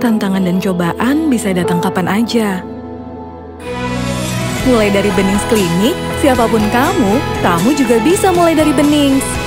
tantangan dan cobaan bisa datang kapan aja. Mulai dari Benings Klinik, siapa pun kamu, kamu juga bisa mulai dari Benings.